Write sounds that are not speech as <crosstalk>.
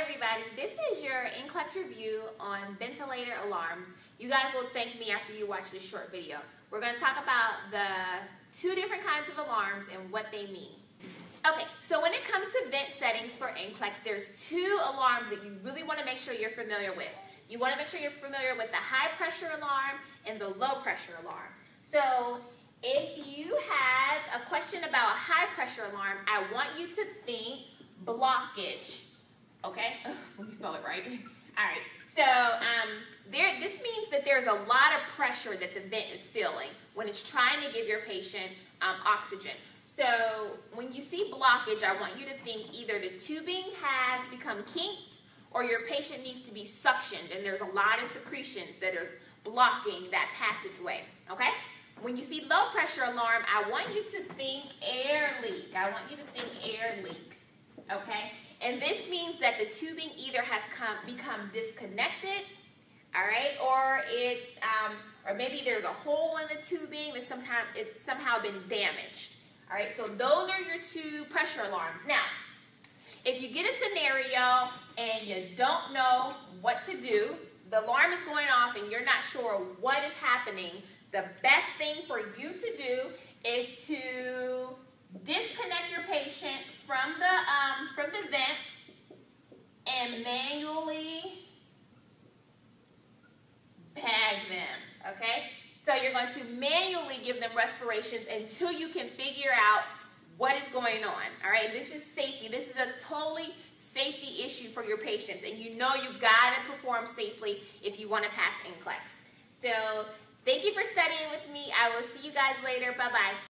everybody, this is your NCLEX review on ventilator alarms. You guys will thank me after you watch this short video. We're going to talk about the two different kinds of alarms and what they mean. Okay, so when it comes to vent settings for NCLEX, there's two alarms that you really want to make sure you're familiar with. You want to make sure you're familiar with the high pressure alarm and the low pressure alarm. So if you have a question about a high pressure alarm, I want you to think blockage. Okay? <laughs> Let me spell it right. <laughs> All right. So um, there, this means that there's a lot of pressure that the vent is feeling when it's trying to give your patient um, oxygen. So when you see blockage, I want you to think either the tubing has become kinked or your patient needs to be suctioned and there's a lot of secretions that are blocking that passageway. Okay? When you see low pressure alarm, I want you to think air leak. I want you to think air leak okay? And this means that the tubing either has come, become disconnected, all right, or it's, um, or maybe there's a hole in the tubing that sometime it's somehow been damaged, all right? So those are your two pressure alarms. Now, if you get a scenario and you don't know what to do, the alarm is going off and you're not sure what is happening, the best thing for you to do is to disconnect your patient from the, um, from the vent and manually bag them, okay? So you're going to manually give them respirations until you can figure out what is going on, all right? This is safety. This is a totally safety issue for your patients, and you know you got to perform safely if you want to pass NCLEX. So thank you for studying with me. I will see you guys later. Bye-bye.